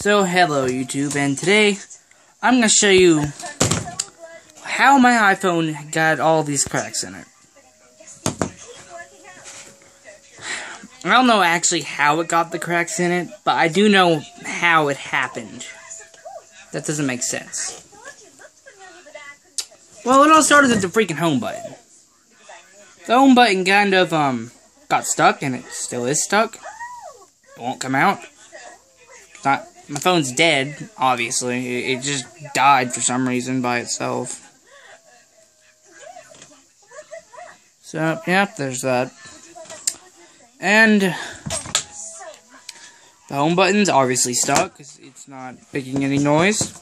So, hello YouTube, and today I'm going to show you how my iPhone got all these cracks in it. I don't know actually how it got the cracks in it, but I do know how it happened. That doesn't make sense. Well, it all started with the freaking home button. The home button kind of, um, got stuck, and it still is stuck. It won't come out. not, my phone's dead, obviously. It, just died for some reason by itself. So, yep, there's that. And the home button's obviously stuck because it's not making any noise.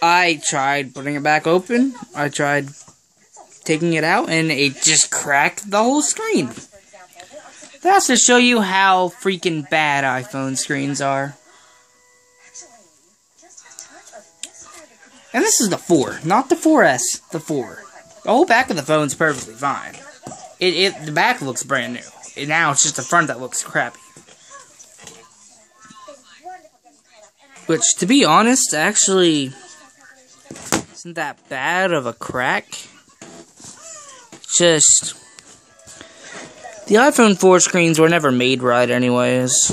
I tried putting it back open. I tried taking it out, and it just cracked the whole screen. That's to show you how freaking bad iPhone screens are. And this is the 4, not the 4S, the 4. The whole back of the phone's perfectly fine. It, it the back looks brand new. And now it's just the front that looks crappy. Which, to be honest, actually isn't that bad of a crack. Just the iPhone 4 screens were never made right, anyways.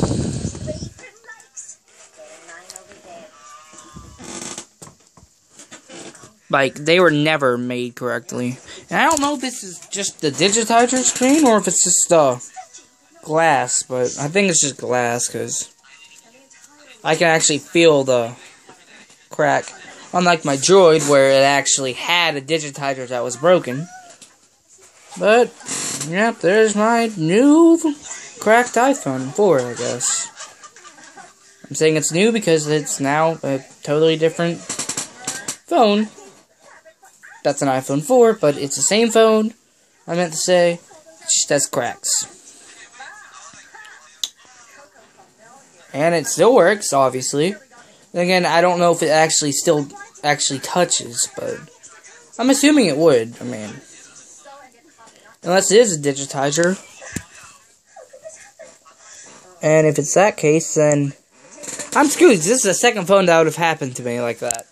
Like, they were never made correctly. And I don't know if this is just the digitizer screen or if it's just uh, glass, but I think it's just glass because I can actually feel the crack. Unlike my Droid, where it actually had a digitizer that was broken. But, yep, there's my new cracked iPhone 4, I guess. I'm saying it's new because it's now a totally different phone that's an iPhone 4, but it's the same phone. I meant to say, it just cracks. And it still works, obviously. again, I don't know if it actually still actually touches, but I'm assuming it would. I mean, unless it is a digitizer. And if it's that case, then I'm screwed. This is the second phone that would have happened to me like that.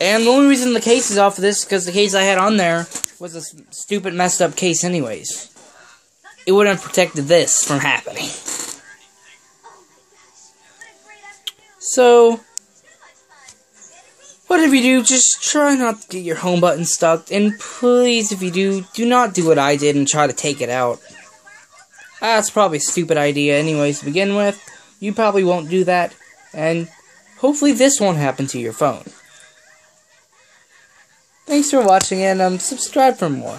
And the only reason the case is off of this is because the case I had on there was a stupid messed up case anyways. It wouldn't have protected this from happening. So, whatever you do, just try not to get your home button stuck. And please, if you do, do not do what I did and try to take it out. That's probably a stupid idea anyways to begin with. You probably won't do that. And hopefully this won't happen to your phone. Thanks for watching and um, subscribe for more.